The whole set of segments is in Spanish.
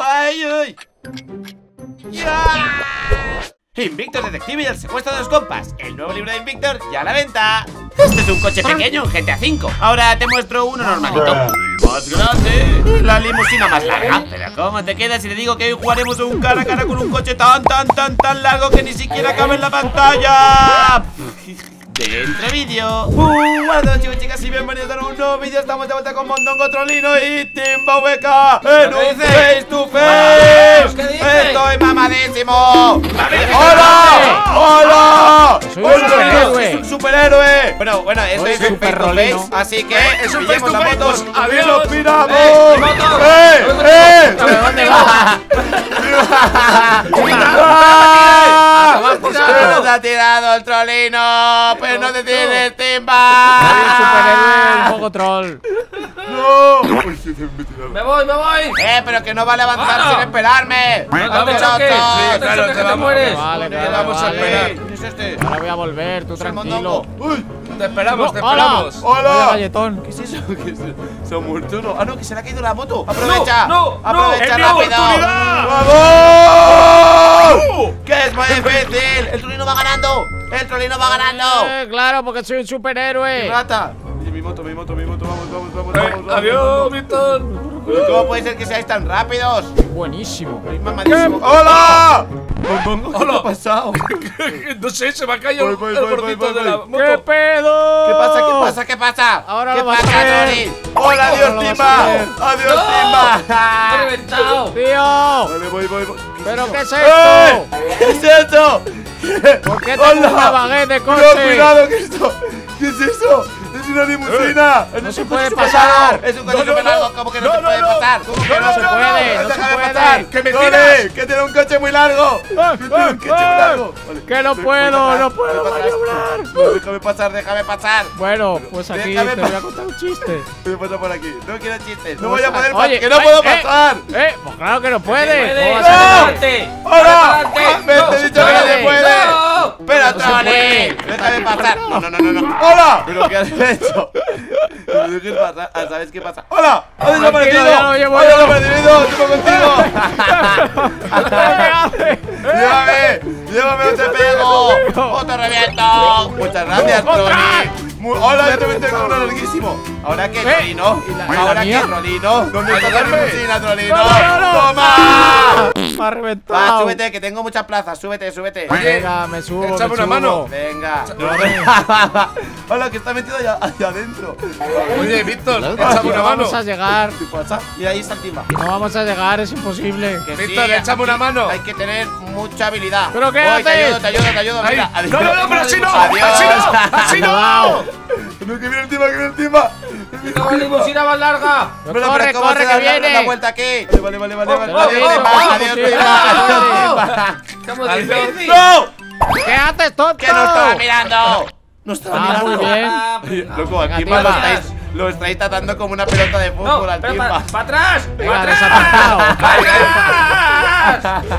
¡Ay, ay! ¡Ya! Invictor Detective y el secuestro de los compas. El nuevo libro de Invictor ya a la venta. Este es un coche pequeño en GTA V Ahora te muestro uno normalito. El más grande. La limusina más larga. Pero ¿cómo te quedas si te digo que hoy jugaremos un cara a cara con un coche tan, tan, tan, tan largo Que ni siquiera cabe en la pantalla de entre vídeo uh, Bueno chicos chicas y bienvenidos a un nuevo vídeo Estamos de vuelta con Mondongo Trolino y Timba VK En un face to face ¿Qué dices? Estoy mamadísimo ¡Hola! ¡Hola! Soy un superhéroe. ¡Es un superhéroe! Bueno, bueno, esto Soy es un face to face Así que es un face to face, pues, adiós. nos piramos Eh. ¡Eh! ¡Eh! ¿Pero dónde vas? Vas tirado. ¡Se nos ha tirado el trolino! ¡Pero no te tienes, Soy un Timba! superhéroe un poco troll. ¡No! Me voy, me voy. ¡Eh, pero que no vale avanzar ¡Ah! sin esperarme! No ¡Hazme te choques. No te claro, te que te vamos. mueres. Vale, ¿Qué vale, vamos a vale. esperar? ¿Quién es este? Ahora voy a volver, tú tranquilo. ¡Uy! Te esperamos, te No, hola. esperamos. ¡Hola! Galletón. ¿Qué es eso? ¿Qué es eso? ¿Se ha muerto uno? Ah, no, que se le ha caído la moto. ¡Aprovecha! No, no, ¡Aprovecha no, rápido! ¡Vamos! ¡Que es más difícil! ¡El trolino va ganando! ¡El trolino va ganando! Eh, claro, porque soy un superhéroe. ¡Rata! Mi moto, mi moto, mi moto, vamos, vamos, vamos, Eh, vamos, vamos. Adiós, Víctor. ¿Pero ¿Cómo puede ser que seáis tan rápidos? Buenísimo. ¡Hola! ¿Qué Hola. ha pasado? no sé, se me ha caído Voy, el, voy, el voy, gordito voy, de voy. la ¿Qué pedo? ¿Qué pasa? ¿Qué pasa? ¿Qué pasa? Ahora ¿Qué lo pasa. Tony? ¡Hola, adiós, vas Timba! ¡Adiós, ¡Me he Timba! reventado! Tío. Vale, voy, voy, voy. ¿Pero qué es ¡Eh! esto? ¿Qué es esto? ¿Por qué tengo una baguette de coche? ¡Cuidado, cuidado! ¿Qué es esto? ¿Qué es eso? ¡Es una limusina! No Es se un puede pasar. largo. Es un coche No, no, súper no. largo. ¿Cómo que no, No, se no, puede no. pasar? ¿Cómo que No, no, no, se no, puede? no se Déjame puede. pasar. ¡Que me tiras! ¡Que tiene un coche muy largo! ¡Que tiene un coche muy largo! Vale, Que no puedo, no puedo maniobrar. No, déjame pasar, déjame pasar. Bueno, pues aquí Déjame te voy a contar un chiste. Voy a pasar por aquí. No quiero chistes. No voy a poder oye, pasar. ¡Que no puedo eh, pasar! Eh, pues claro que no ¡Puede! puede. ¡Sale ¡No! ¡Hola! ¡Sale para ¡Me he dicho que no se puede. Se Tony! ¡Déjame pasar! No, no, no, no, no. ¡Hola! ¿Pero qué has hecho? Ah, ¿Sabes qué pasa? ¡Hola! ¡Ha desaparecido! ¡Ha desaparecido! ¡Estoy contigo! ¡Llévame! ¡Llévame o te pego! ¡O te reviento! Muchas gracias. Tony. Muy- ¡Hola! Yo también tengo uno larguísimo. ¿Ahora qué, Eh, Trolino? ¿y y ¿Ahora qué? Trolino? ¿Dónde está la limusina, Trolino? No, no, no. ¡Toma! Me ha reventado. Va, súbete, que tengo muchas plazas. Súbete, súbete. Venga, me subo. Échame me una mano. Venga. Hola, que está metido allá, adentro. Oye, Víctor, échame una mano. vamos a llegar. ¿Qué pasa? Mira, ahí está el timba. No vamos a llegar, es imposible. Víctor, échame una mano. Hay que tener mucha habilidad. ¿Pero qué Te ayudo, te ayudo, te ayudo. No, no, no, pero así no. Así no. Así no. No, que viene el timba, que viene el timba. ¡No, limusina más larga! Pero corre, pero ¿cómo corre, que la- viene. la vuelta aquí? Vale, vale, vale, vale. Adiós, Adiós. ¡No! ¿Qué haces, tonto? ¡Que no estaba mirando! No estaba Ah, mirando. muy bien. Ah. Loco, encima lo timba. estáis, lo estáis tratando como una pelota de fútbol al ¡Pero timba. para pa atrás! ¡Para atrás!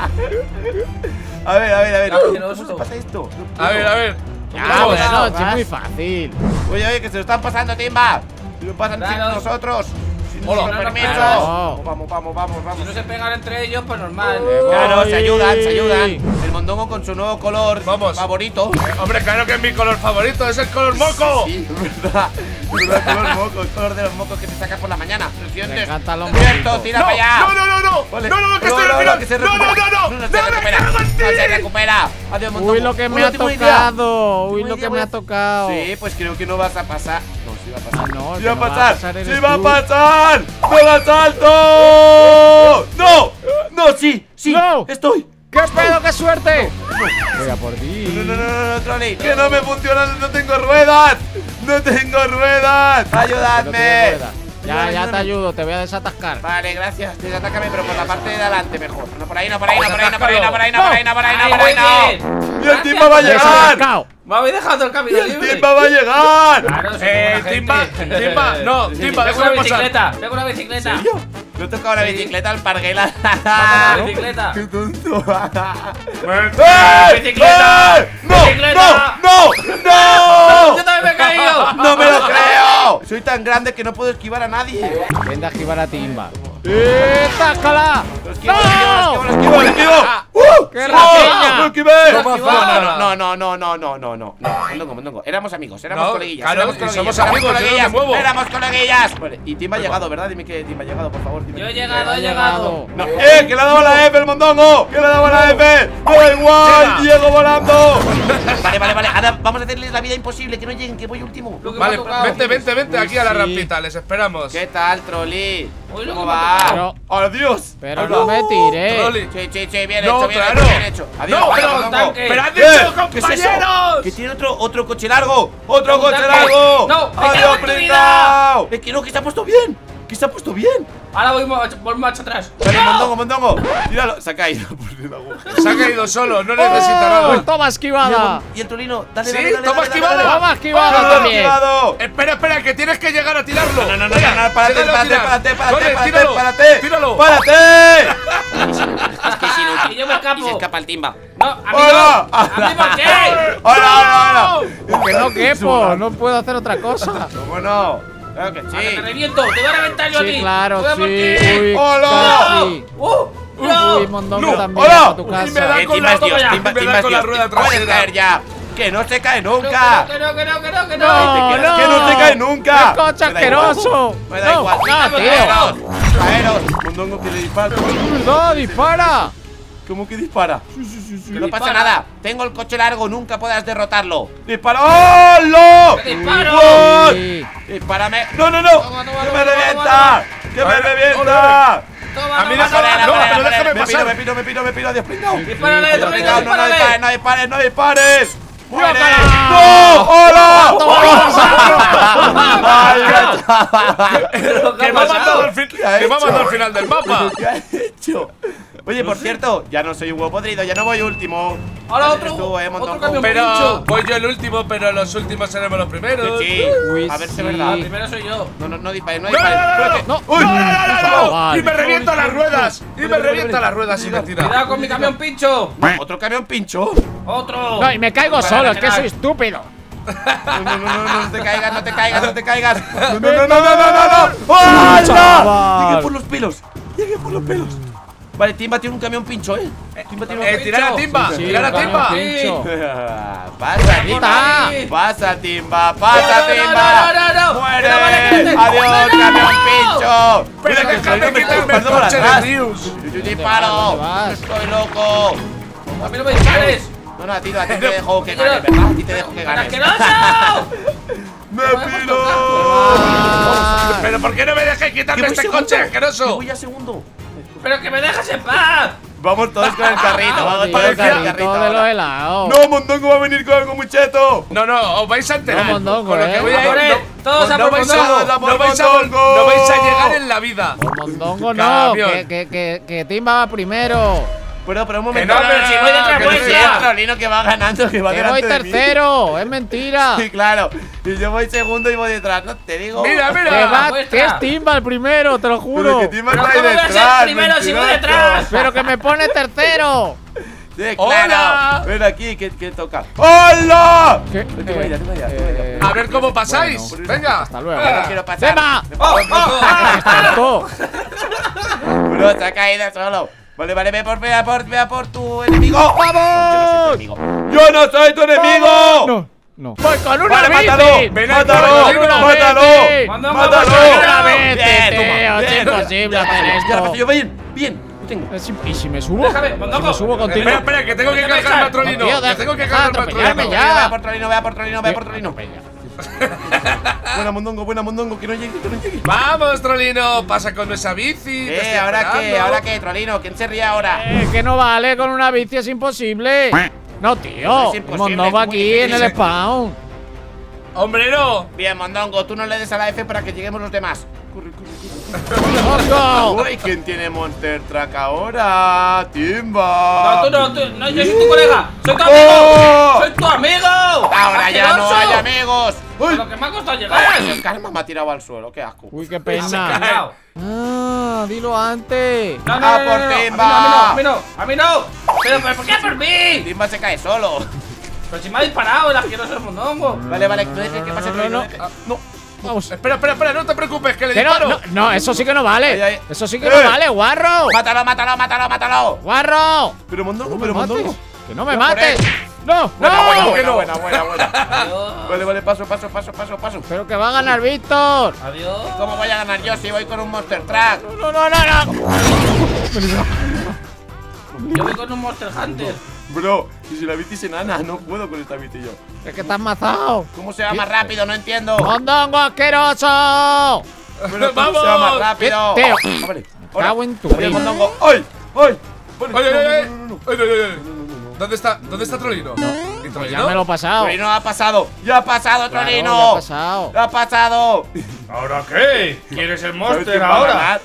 A ver, a ver, a ver. Qué ¿Cómo se pasa esto? A ver, a ver. Ya, Vamos, bueno, vamos. sí, es muy fácil. Oye, oye, que se lo están pasando, Timba. Se lo pasan sin Claro. nosotros. Hola. Claro, permiso. claro. Vamos, vamos, vamos, Si vamos. no se pegan entre ellos, pues normal. Claro, Ay. se ayudan, se ayudan. El mondongo con su nuevo color Vamos. favorito. Hombre, claro que es mi color favorito, es el color moco. Sí, es verdad. Es verdad, el color moco, el color de los mocos que te sacas por la mañana. ¿Lo sientes? Me encantan los Cierto, tira No, para allá. no, no, no, no. Vale. No, no, no, que estoy no, al final. que se No, no, recupera. no, no. No, No, se recupera. No se recupera. Adiós, mondongo. Uy, lo que me Uy, ha tocado. Uy, lo que idea, me ha tocado. Sí, pues creo que no vas a pasar. No, sí va a pasar. Ah, no, sí va a no va a pasar. pasar sí va a pasar. ¡No la salto! ¡No! ¡No, sí! ¡Sí! No. ¡Estoy! ¡Qué pedo, qué suerte! Voy a por ti. No, no, no, no, no, Trolli. Que no me funciona, no tengo ruedas. No tengo ruedas. Ayudadme. Ya, ya te ayudo, te voy a desatascar. Vale, gracias. Desatácame, pero por la parte de adelante mejor. No por ahí, no por ahí, no por ahí, no por ahí, no por ahí, no por ahí, no por ahí, no por ahí, no. Y el timba va a llegar. Me habéis dejado el camino el libre. timba va a llegar. Claro, Eh, Timba. Timba, no, Timba, Tengo déjame una bicicleta, tengo una bicicleta. ¿En serio? Yo he tocado la bicicleta al parguela. La bicicleta. ¡Qué tonto! ¡Eh! ¡Bicicleta! ¡Eh! ¡No! ¡Bicicleta! ¡No! ¡No! ¡Yo también me he caído! ¡No me lo creo! Soy tan grande que no puedo esquivar a nadie. Vende a esquivar a Timba. ¡Eh! Lo esquivo, esquivo, ¡No! lo esquivo, lo esquivo, lo esquivo. ¡Qué rapiña! ¡Lo esquivé! ¿Cómo No, no, no, no, no, no, no, no, no. Mondongo, mondongo. Éramos amigos, éramos No, coleguillas. claro, éramos coleguillas, somos éramos amigos, coleguillas. Éramos coleguillas. Y Timba ha llegado, ¿verdad? Dime que Timba ha llegado, por favor. Yo he llegado, he llegado. No. ¡Eh! ¡Que le ha dado la F el mondongo! ¡Que le ha dado la F! ¡Me da igual! ¡Llego volando! Vale, vale, vale. Ahora vamos a hacerles la vida imposible, que no lleguen, que voy último. Vale, vente, vente, vente aquí a la rampita, les esperamos. ¿Qué tal, Trolli? Uy, lo ¿Cómo va? tocado. ¡Adiós! Pero Hola. no me tiré. Sí, sí, sí, bien No, hecho, bien claro. hecho, bien hecho. Adiós, No, pero tanque. ¡Pero han ¿Qué? dicho, ¿Qué es compañeros! Que tiene otro, otro coche largo. ¡Otro coche tanque. largo! No, ¡Adiós, pringao! Es que no, que se ha puesto bien. Que se ha puesto bien. Ahora voy marcha atrás. Dale, ¡No! mondongo, mondongo. Tíralo. Se ha caído. Se ha caído solo, no necesita ¡Oh! nada. ¡Toma esquivada! Y el trolino, dale, ¿Sí? dale, dale. Toma esquivada. dale, dale. ¡Toma esquivada ¡Toma también! esquivado! Espera, espera, que tienes que llegar a tirarlo. No, no, no, no, no, párate, párate, párate, párate, párate, tíralo, párate. Tíralo. ¡Párate! Es que si no, y yo me escapo. Y se escapa el timba. No, a mí ¡Hola! no. A mí por qué. ¡Hola, hola, hola! Que no quepo, no puedo hacer otra cosa. ¿Cómo no? Claro que que te sí. reviento, te voy a reventar yo a ti. Sí, claro, sí. Uy, ¡Hola! casi. ¡Uh! ¡No! Uy, mondongo No, también hola. a tu Y me da casa. Eh, con la- Dios, ya. Me da con la rueda Puedes trasera. caer ya. Que no se cae nunca. no, que no, que no, que no, que no. No, que no. que no se cae nunca. ¡Qué coche Me da igual. asqueroso! Me da No, igual. no, Caeros, tío. caeros. Mondongo que le dispara. ¡No, dispara! ¿Cómo que dispara? Que no pasa nada. Tengo el coche largo, nunca podrás derrotarlo. ¡Dispara! ¡Hola! ¡Que disparo! ¡Dispárame! ¡No, no, no! Toma, toma, ¡Que toma, me toma, revienta! ¡Que me revienta! Toma, A mí no, toma, no, toma. pero déjame me pasar. pido, me pido, me pido, me pido, adiós, pringao. Dispárale, no, no dispares, no dispares, no. ¡No! ¡Hola! ¡Toma! ¡Ay, chaval! Pero, ¿qué Que ha me ha matado al fin- ¿Qué ha ha final del mapa. ¿Qué has hecho? Oye, por cierto, ya no soy un huevo podrido, ya no voy último. Ahora otro- tú, eh, otro cambio. Pero voy yo el último, pero los últimos seremos los primeros. Sí, Uy, a ver si sí. es verdad. El primero soy yo. No, no, no dispares, no No, no, dispares. no, no, no. ¡No, no, no, no, no! Chaval. ¡Y me revientan las ruedas! ¡Y me vale. las ruedas y me tira! Cuidado con mi camión pincho. ¿Otro camión pincho? Otro. No, y me caigo Para solo, es que soy estúpido. No, no, no, no, no te caigas, no te caigas, no te caigas. No, no, no, no, no, no. Chaval. Llegué por los pelos. Llegué por los pelos. Vale, Timba tiene un camión pincho, ¿eh? Timba tiene un ¡Eh, camión tirar a pincho. timba! Sí, ¡Tirar a camión timba! pincho. Pasa, Timba. Pasa, Timba. Pasa, No, no, no, Timba. no, no, no. Muere. Adiós, No, no. camión pincho. Pero que el. Rius. Yo- disparo. Estoy loco. A mí no me dispares. No, no, a ti, a ti te dejo que ganes, ¿verdad? A ti te dejo que ganes. ¡Asqueroso! ¡Me piro! Ah. ¿Pero por qué no me dejáis quitarme este segundo. coche Que asqueroso? voy a segundo. ¡Pero que me dejas en paz! Vamos todos con el carrito, vamos todos el con el carrito. No, Mondongo va a venir con algo muy cheto. No, no, os vais a enterar. No, mondongo, Con lo que eh. voy a él, no- todos a no por vais a- mondongo. No vais a- mondongo. no vais a llegar en la vida. Mondongo no, que, que, que, que Timba va primero. Pero, pero un momento. no, pero si voy detrás que no vuestra. sea Trolino que va ganando, que va Que voy delante de mí. tercero, es mentira. Sí, claro. Y yo voy segundo y voy detrás, no te digo. Mira, Que, mira. va, vuestra. que es Timba el primero, te lo Pero juro. que Pero está ahí ¿cómo voy a ser detrás. primero si voy detrás? Pero que me pone tercero. Sí, Hola. claro. Ven aquí, que, que toca. ¡Hola! ¿Qué? Vete para allá, vete para allá, vete para allá. A ver cómo pasáis. Bueno, Venga. hasta luego. No quiero. ¡Oh, oh, ah! ¡Harto! Bro, se ha caído solo. Vale, vale, ve por, ve a por, ve a por tu enemigo. ¡Vamos! Yo no soy tu enemigo. ¡Yo no soy tu enemigo! No, no. Voy con una Vale, bici. mátalo. Ven ¡Mátalo! una ¡Mátalo! bici. ¡Mátalo! Una Bien, Bien, tío. toma, Es bien. imposible Ya, hacer ya, esto. Yo bien, bien. Lo tengo. Es im- ¿Y si me subo? Déjame, Si me subo contigo. Espera, espera, que tengo que cargarme a echar. Trolino. Tío, Que deja- tengo que deja cargarme a atropellarme Trolino. ya. Ve a por Trolino, ve a por Trolino, ve a por Trolino. Buena mondongo, buena mondongo, que no llegue, que no llegue. Vamos, Trolino. Pasa con esa bici. Eh, ahora qué, ahora qué, Trolino, ¿quién se ríe ahora? Eh, que no vale, con una bici es imposible. No, tío. Es imposible, Mondongo aquí en el spawn. Hombre, no. Bien, mondongo, tú no le des a la F para que lleguemos los demás. Uy, ¿quién tiene Monster Truck ahora? Timba. No, tú no, tú, no, yo soy tu colega. Soy tu ¡Oh! amigo. Soy tu amigo. Ahora ya no hay amigos. Uy, Lo que me ha costado llegar. el karma me ha tirado al suelo, qué asco. Uy, qué Ah, pena. Ah, dilo antes. No, no, ¡A no, por Timba! A mí no, a mí no, a mí no. Pero, ¿por qué por mí? Timba se cae solo. Pero si me ha disparado el asqueroso mondongo. Vale, vale, no dejes que pase no, no. No. Vamos. Espera, espera, espera, no te preocupes, que le Que no, disparo. no, no, eso sí que no vale. Ay, ay. Eso sí que Eh. no vale, guarro. ¡Mátalo, mátalo, mátalo, mátalo! Guarro. Pero mondongo, No me pero mates. mondongo. Que no me mates. No, Buena, no. buena, que buena, no. buena, buena, buena. Adiós. Vale, vale, paso, paso, paso, paso, paso. Pero que va a ganar Víctor. Adiós. ¿Cómo voy a ganar yo si voy con un Monster Truck? No, no, no, no. Yo voy con un Monster Hunter. Bro, y si la bici es enana, no puedo con esta bici yo. Es que estás mazado. ¿Cómo se va más rápido? No entiendo. ¡Mondongo asqueroso! Pero ¿cómo ¡Vamos! se va más rápido? Teo. Ah, vale. Cago en tu mondongo. ¡Ay! ¡Ay! Oye. ¿Dónde está? ¿Dónde está Trolino? ¿Y Pues ya me lo he pasado. Trolino ha pasado. ¡Ya ha pasado, Claro, Trolino! ya ha pasado. ¡Ya ha pasado! ¿Ahora qué? ¿Quieres el ¿Sabes Monster ahora?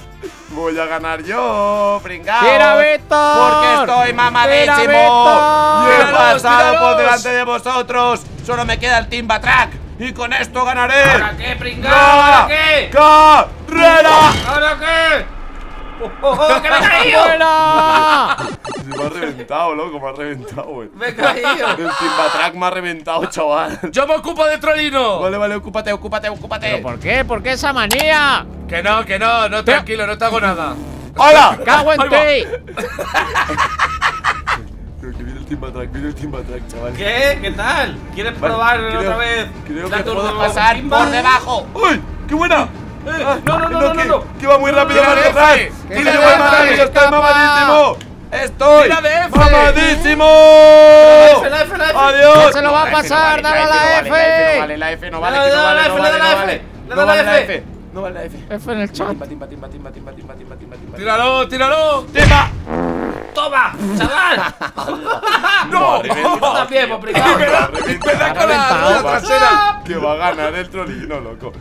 Voy a ganar yo, pringao. ¡Tira, Víctor! Porque estoy mamadísimo. ¡Tira, Y he pasado por delante de vosotros. Solo me queda el Timba Track. Y con esto ganaré. ¿Ahora qué, pringao? ¿Ahora qué? ¡Carrera! ¿Ahora qué? ¡Oh, oh, oh, que me he caído! ¡Fuera! Se me ha reventado, loco, me ha reventado, güey. Me he caído. El Timba Track me ha reventado, chaval. ¡Yo me ocupo de Trolino! Vale, vale, ocúpate, ocúpate, ocúpate. ¿Pero por qué? ¿Por qué esa manía? Que no, que no, no, tranquilo, no te hago nada. ¡Hola! ¡Cago en ti! viene el chaval. ¿Qué? ¿Qué tal? ¿Quieres probar otra vez? Creo que puedo pasar por debajo. ¡Uy! ¡Qué buena! Eh, ah, no, no, no, no, no, que, no, no. va muy rápido para atrás. ¡Que yo voy matar! Estoy mamadísimo! ¡Estoy mamadísimo! La F, la F. ¡Adiós! se lo va a pasar! ¡Dale la F! No vale, la F no vale, no vale, no vale, no vale. Le da la F. No vale la F. F en el chat. Timba, timba, timba, timba, timba, timba, timba. Tíralo, tíralo. Timba. Toma, chaval. tiempo, va a ganar el trolino, loco.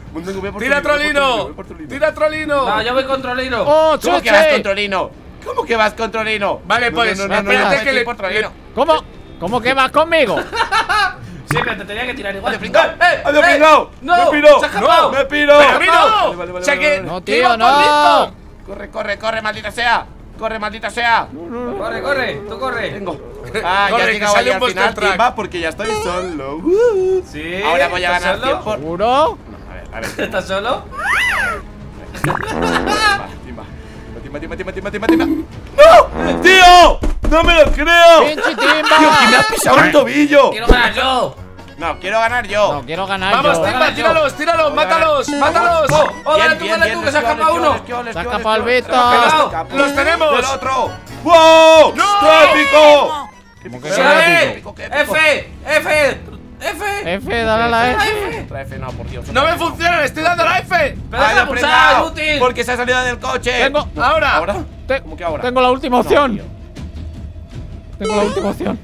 ¡Tira trolino! ¡Tira trolino! No, yo voy controlino. Oh, ¿Cómo que vas controlino? ¿Cómo que vas controlino? Vale, pues, espérate que le... ¿Cómo? ¿Cómo que vas conmigo? Sí, pero te tenía que tirar igual. ¡Eh! eh, eh, eh no, ¡No! ¡Me piró! ¡No! ¡Me piró! ¡Me ¡No, tío, no! ¡Corre, corre, corre, maldita sea! ¡Corre, maldita sea! Corre, corre! ¡Tú corre! Tengo. Ah, Corre, ya un al final, Monster Truck. Timba, porque ya estoy solo. Uh. Sí. Ahora voy a ¿estás ganar solo? tiempo. ¿Seguro? A ver, a ver. ¿Estás solo? Timba, timba. Timba, timba, timba, timba, timba, timba. ¡No! ¡Tío! ¡No me lo creo! ¡Pinche ¡Tío, que me ha timba! pisado el tobillo! Quiero ganar yo. No, quiero ganar yo. No, quiero ganar ¡Vamos, yo. Timba, tíralos, tíralos! Voy. ¡Mátalos, mátalos! Oh, oh, Bien, dale tú, bien, dale bien, tú, que se uno. Se escapado el. Escapó. ¡Los tenemos! ¡Del otro! ¡Wow! ¡No! ¿Cómo que. F, F, F. F, dale a la F. Otra F, no, por Dios. ¡No me funciona! ¡Le estoy dando la F! Pero pulsar, apretado, inútil. Porque se ha salido del coche. Tengo- ¡Ahora! ¿Ahora? Te- ¿Cómo que ahora? Tengo la última opción. Tengo la última opción.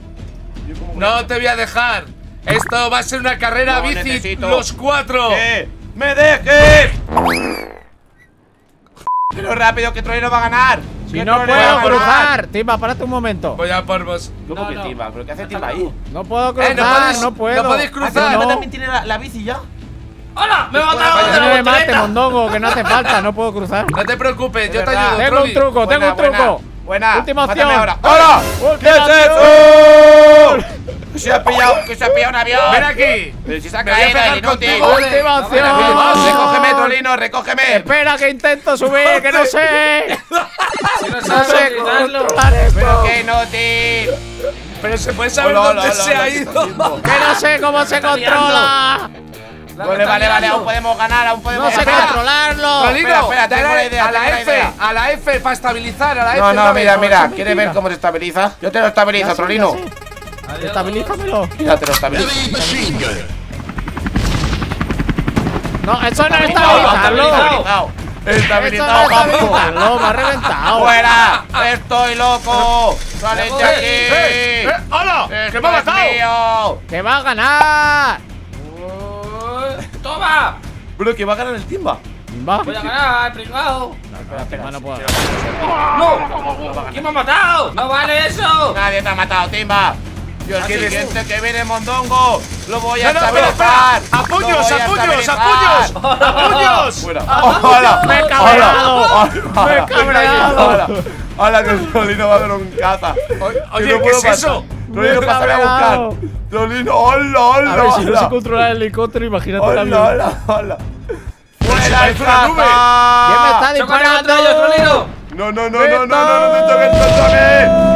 No te voy a dejar. Esto va a ser una carrera No, bici necesito- los cuatro. ¡Que ¡Me dejes! Pero rápido, que Trolino va a ganar. Si Que no puedo ganar. cruzar. Timba, párate un momento. Voy a por vos. ¿Cómo No, que no. Timba? ¿Pero qué hace Timba ahí? No puedo Eh, cruzar, no no, podéis- puedo. no podéis ¿Ah, cruzar. Timba no. también tiene la, la bici ya? ¡Hola! ¡Me he matado no la me mate, mondongo, que no hace falta, no puedo cruzar. No te preocupes, Es yo te ayudo. Tengo un truco, tengo un Buena, truco. Buena. Última opción. ahora. ¡Hola! ¿Qué Última eso? Que se ha pillado, que se ha pillado un avión. Ven aquí. Pero si inútil. Recógeme, Trolino, recógeme. Espera que intento subir, que no sé. Si no No sabes sé Pero qué inútil. Pero se puede saber dónde se ha ¿qué ido. Que no sé cómo se controla. La Vale, vale, vale, aún podemos ganar, aún podemos No ganar. controlarlo. Trolino, espera, espera, tengo una idea, a la F, idea. a la F para estabilizar, a la F. No, no, mira, mira, ¿quieres ver cómo se estabiliza? Yo te lo estabilizo, Trolino. Estabilízamelo. Mira, te lo estabilizo. No, eso no es Estabilizado. Estabilizado. No papu. estabilizarlo, me ha reventado. ¡Fuera! ¡Estoy loco! ¡Salid de ¡Eh, aquí! eh, eh! ¡Hola! ¡Esto ¡Que me ha matado! Que va a ganar. ¡Toma! Bro, que va a ganar el Timba. Va. Voy a ganar, pringao. Timba no puedo. ¡No! ¿Quién me ha matado? ¡No vale eso! Nadie te ha matado, Timba. Yo el ¿Quién eres siguiente que viene Mondongo lo voy a No, no, espera, estabilizar. espera. ¡A puños, Lo voy a puños, a estabilizar. puños! ¡A puños! Fuera. ¡Hola! ¡Me he cabreado! ¡Me he ¡Hola! cabreado! ¡Hola, que Trolino va a dar un caza! Oye, ¿qué es eso? Trolino, pásame a buscar. Trolino, hola, hola. A ver, si no se controla el helicóptero, imagínate Hola, avión. hola, hola. ¡Fuera el nube. caza! ¿Quién me está ¡Chócale contra ellos, disparando? Trolino! No, no, no, no, no, no, no te toques contra mí.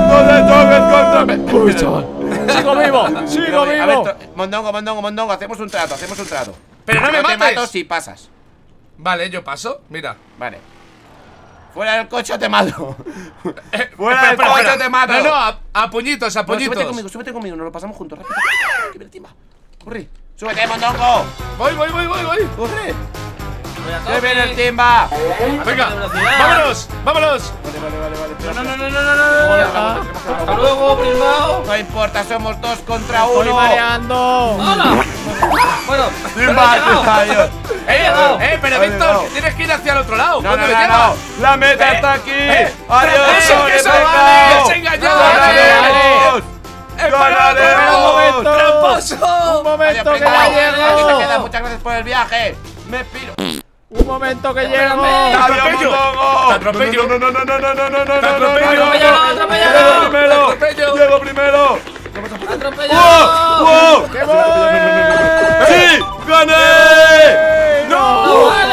No te toques contra mí. Uy, chaval. Sigo vivo, sigo A ver, vivo. Mondongo, Mondongo, Mondongo, hacemos un trato, hacemos un trato. Pero no me te mato si pasas. Vale, yo paso. Mira. Vale. Fuera del coche te mato. Eh, Fuera del coche espera. te mato. No, no, a, a puñitos, a Bueno, súbete puñitos. conmigo, súbete conmigo, nos lo pasamos juntos, rápido. Corre. Súbete, Mondongo. Voy, voy, voy, voy, voy. Corre. Voy a Que viene el timba. Venga, vámonos, vámonos. Vale, vale, vale, vale. No, no, no, no, no, no, no, no. Hasta luego, pringao. No importa, somos dos contra Estoy uno. mareando. ¡Hola! Bueno, Timba, adiós. Eh, eh, pero Víctor, no. tienes que ir hacia el otro lado. No, ¿Dónde no, me no, no. La meta está aquí. eh, Adiós. eso, que eso vale, se engañó. Ganaremos. ¡Espera, Ganaremos. otro. ¡Tramposo! Un momento que ya queda. llego. Muchas gracias por el viaje. Me piro. Un momento que llego. ¡Te atropello! ¡Te ¡No, no, no, no, no, no, no, no! Primero! ¡Atropellalo! ¡No!